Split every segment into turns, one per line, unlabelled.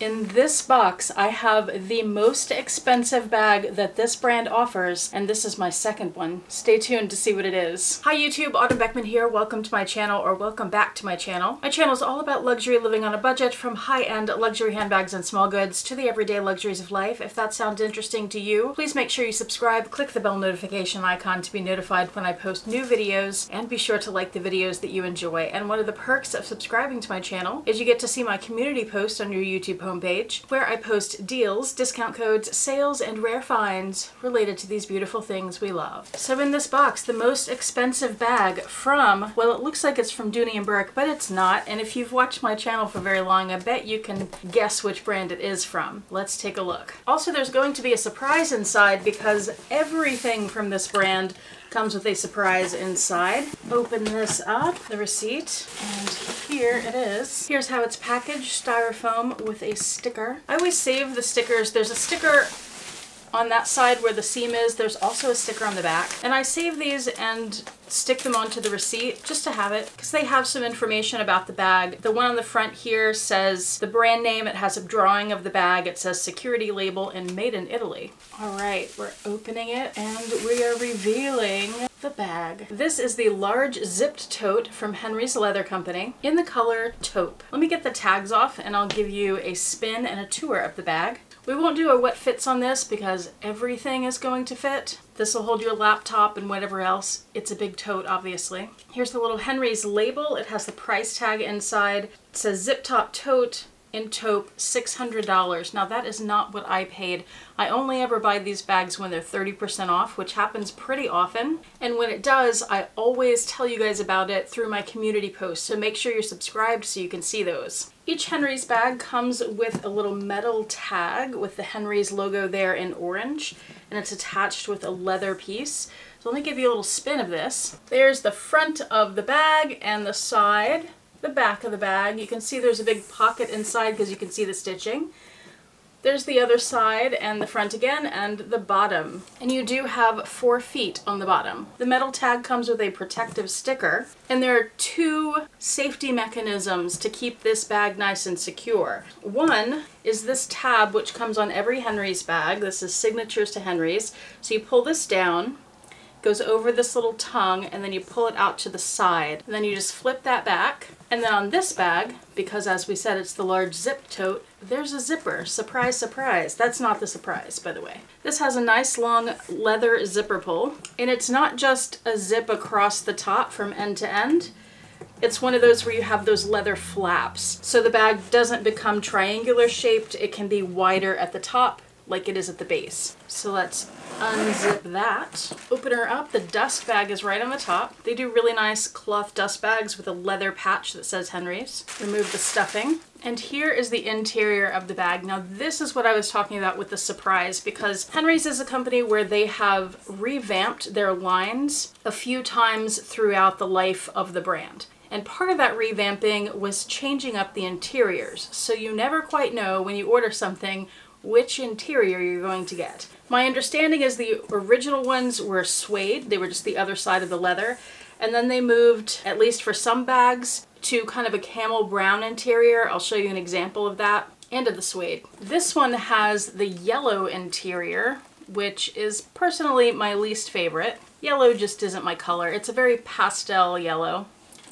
In this box, I have the most expensive bag that this brand offers, and this is my second one. Stay tuned to see what it is. Hi YouTube, Autumn Beckman here. Welcome to my channel, or welcome back to my channel. My channel is all about luxury living on a budget, from high-end luxury handbags and small goods to the everyday luxuries of life. If that sounds interesting to you, please make sure you subscribe, click the bell notification icon to be notified when I post new videos, and be sure to like the videos that you enjoy. And one of the perks of subscribing to my channel is you get to see my community post on your YouTube homepage where I post deals, discount codes, sales, and rare finds related to these beautiful things we love. So in this box, the most expensive bag from, well, it looks like it's from Dooney & Bourke, but it's not. And if you've watched my channel for very long, I bet you can guess which brand it is from. Let's take a look. Also, there's going to be a surprise inside because everything from this brand comes with a surprise inside. Open this up, the receipt, and here it is. Here's how it's packaged, styrofoam with a sticker. I always save the stickers. There's a sticker on that side where the seam is, there's also a sticker on the back. And I save these and stick them onto the receipt just to have it because they have some information about the bag. The one on the front here says the brand name. It has a drawing of the bag. It says security label and made in Italy. All right, we're opening it and we are revealing the bag. This is the large zipped tote from Henry's Leather Company in the color taupe. Let me get the tags off and I'll give you a spin and a tour of the bag. We won't do a what fits on this because everything is going to fit. This will hold your laptop and whatever else. It's a big tote, obviously. Here's the little Henry's label. It has the price tag inside. It says zip top tote in taupe $600. Now that is not what I paid. I only ever buy these bags when they're 30% off, which happens pretty often. And when it does, I always tell you guys about it through my community posts, so make sure you're subscribed so you can see those. Each Henry's bag comes with a little metal tag with the Henry's logo there in orange, and it's attached with a leather piece. So let me give you a little spin of this. There's the front of the bag and the side the back of the bag. You can see there's a big pocket inside because you can see the stitching. There's the other side and the front again and the bottom. And you do have four feet on the bottom. The metal tag comes with a protective sticker and there are two safety mechanisms to keep this bag nice and secure. One is this tab which comes on every Henry's bag. This is signatures to Henry's. So you pull this down goes over this little tongue and then you pull it out to the side. And then you just flip that back. And then on this bag, because as we said it's the large zip tote, there's a zipper. Surprise, surprise. That's not the surprise, by the way. This has a nice long leather zipper pull. And it's not just a zip across the top from end to end. It's one of those where you have those leather flaps. So the bag doesn't become triangular shaped. It can be wider at the top like it is at the base. So let's unzip that. Open her up. The dust bag is right on the top. They do really nice cloth dust bags with a leather patch that says Henry's. Remove the stuffing. And here is the interior of the bag. Now this is what I was talking about with the surprise because Henry's is a company where they have revamped their lines a few times throughout the life of the brand. And part of that revamping was changing up the interiors. So you never quite know when you order something which interior you're going to get. My understanding is the original ones were suede, they were just the other side of the leather, and then they moved, at least for some bags, to kind of a camel brown interior. I'll show you an example of that, and of the suede. This one has the yellow interior, which is personally my least favorite. Yellow just isn't my color. It's a very pastel yellow.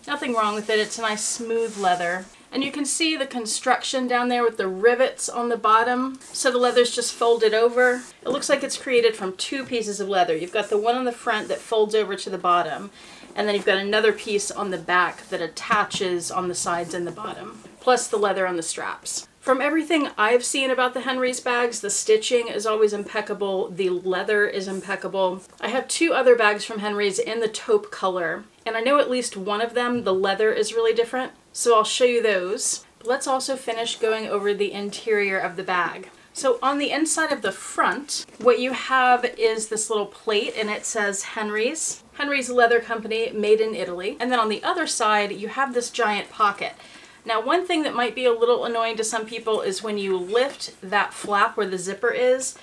Nothing wrong with it. It's a nice smooth leather. And you can see the construction down there with the rivets on the bottom. So the leather's just folded over. It looks like it's created from two pieces of leather. You've got the one on the front that folds over to the bottom. And then you've got another piece on the back that attaches on the sides and the bottom. Plus the leather on the straps. From everything I've seen about the Henry's bags, the stitching is always impeccable, the leather is impeccable. I have two other bags from Henry's in the taupe color, and I know at least one of them, the leather is really different. So I'll show you those. But let's also finish going over the interior of the bag. So on the inside of the front, what you have is this little plate and it says Henry's. Henry's Leather Company, made in Italy. And then on the other side, you have this giant pocket. Now one thing that might be a little annoying to some people is when you lift that flap where the zipper is,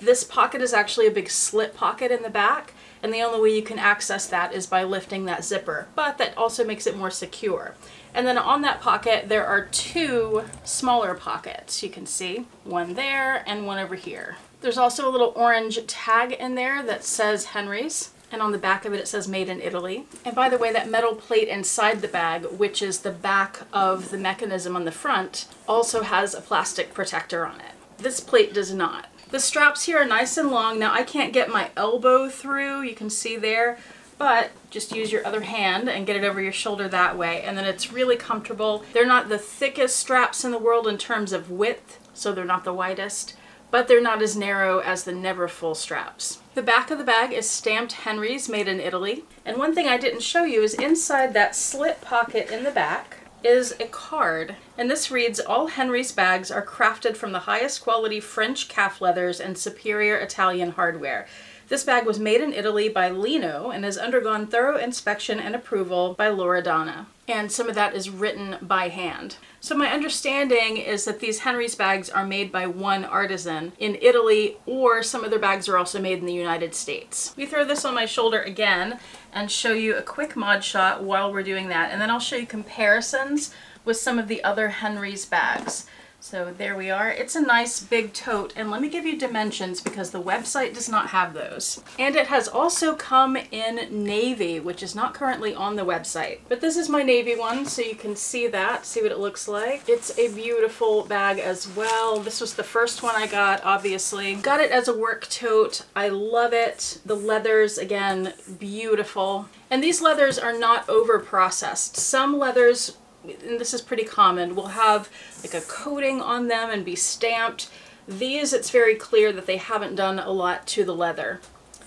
this pocket is actually a big slit pocket in the back and the only way you can access that is by lifting that zipper, but that also makes it more secure. And then on that pocket, there are two smaller pockets. You can see one there and one over here. There's also a little orange tag in there that says Henry's. And on the back of it, it says made in Italy. And by the way, that metal plate inside the bag, which is the back of the mechanism on the front, also has a plastic protector on it. This plate does not. The straps here are nice and long. Now I can't get my elbow through, you can see there, but just use your other hand and get it over your shoulder that way. And then it's really comfortable. They're not the thickest straps in the world in terms of width, so they're not the widest, but they're not as narrow as the Neverfull straps. The back of the bag is stamped Henry's made in Italy. And one thing I didn't show you is inside that slit pocket in the back is a card. And this reads, all Henry's bags are crafted from the highest quality French calf leathers and superior Italian hardware. This bag was made in Italy by Lino and has undergone thorough inspection and approval by Loredana. And some of that is written by hand. So my understanding is that these Henry's bags are made by one artisan in Italy or some of their bags are also made in the United States. We throw this on my shoulder again and show you a quick mod shot while we're doing that and then I'll show you comparisons with some of the other Henry's bags. So there we are. It's a nice big tote and let me give you dimensions because the website does not have those. And it has also come in navy, which is not currently on the website. But this is my navy one so you can see that, see what it looks like. It's a beautiful bag as well. This was the first one I got, obviously. Got it as a work tote. I love it. The leathers, again, beautiful. And these leathers are not over processed. Some leathers and this is pretty common, will have like a coating on them and be stamped. These, it's very clear that they haven't done a lot to the leather.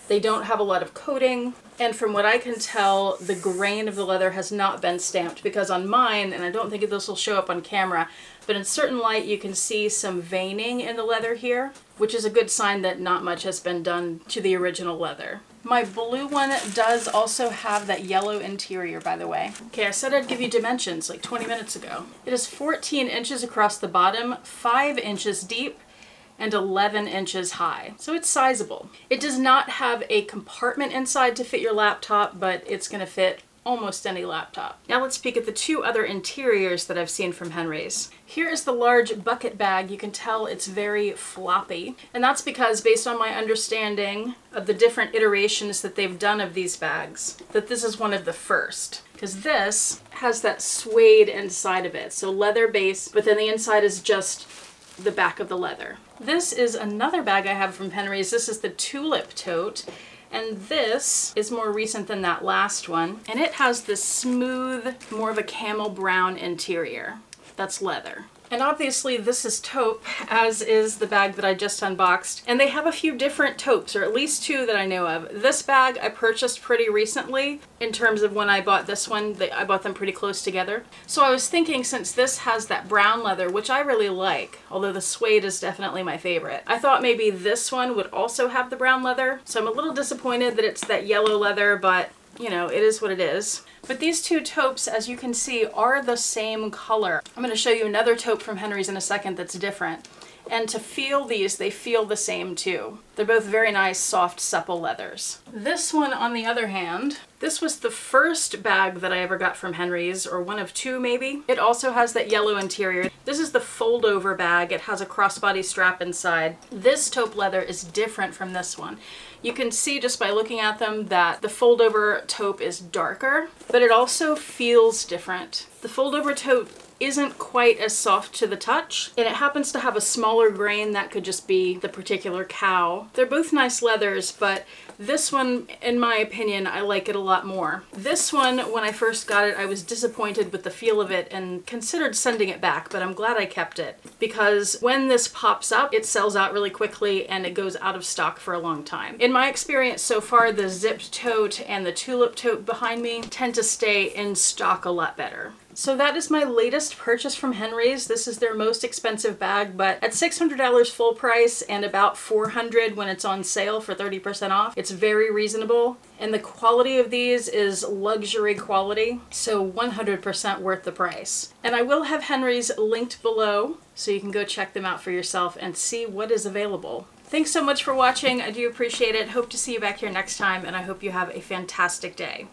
They don't have a lot of coating, and from what I can tell, the grain of the leather has not been stamped because on mine, and I don't think this will show up on camera, but in certain light you can see some veining in the leather here, which is a good sign that not much has been done to the original leather. My blue one does also have that yellow interior, by the way. Okay, I said I'd give you dimensions like 20 minutes ago. It is 14 inches across the bottom, 5 inches deep, and 11 inches high. So it's sizable. It does not have a compartment inside to fit your laptop, but it's gonna fit almost any laptop. Now let's peek at the two other interiors that I've seen from Henry's. Here is the large bucket bag. You can tell it's very floppy. And that's because based on my understanding of the different iterations that they've done of these bags, that this is one of the first. Because this has that suede inside of it. So leather base, but then the inside is just the back of the leather. This is another bag I have from Henry's. This is the Tulip Tote. And this is more recent than that last one. And it has this smooth, more of a camel brown interior. That's leather. And obviously this is taupe, as is the bag that I just unboxed. And they have a few different taupes, or at least two that I know of. This bag I purchased pretty recently in terms of when I bought this one. I bought them pretty close together. So I was thinking since this has that brown leather, which I really like, although the suede is definitely my favorite, I thought maybe this one would also have the brown leather. So I'm a little disappointed that it's that yellow leather, but you know, it is what it is. But these two taupes, as you can see, are the same color. I'm going to show you another taupe from Henry's in a second that's different. And to feel these, they feel the same too. They're both very nice, soft, supple leathers. This one, on the other hand, this was the first bag that I ever got from Henry's, or one of two maybe. It also has that yellow interior. This is the fold-over bag. It has a crossbody strap inside. This taupe leather is different from this one. You can see just by looking at them that the fold-over taupe is darker, but it also feels different. The fold-over taupe isn't quite as soft to the touch and it happens to have a smaller grain that could just be the particular cow. They're both nice leathers but this one, in my opinion, I like it a lot more. This one, when I first got it, I was disappointed with the feel of it and considered sending it back, but I'm glad I kept it because when this pops up, it sells out really quickly and it goes out of stock for a long time. In my experience so far, the zipped tote and the tulip tote behind me tend to stay in stock a lot better. So that is my latest purchase from Henry's. This is their most expensive bag, but at $600 full price and about 400 when it's on sale for 30% off, it's very reasonable. And the quality of these is luxury quality, so 100% worth the price. And I will have Henry's linked below, so you can go check them out for yourself and see what is available. Thanks so much for watching. I do appreciate it. Hope to see you back here next time, and I hope you have a fantastic day.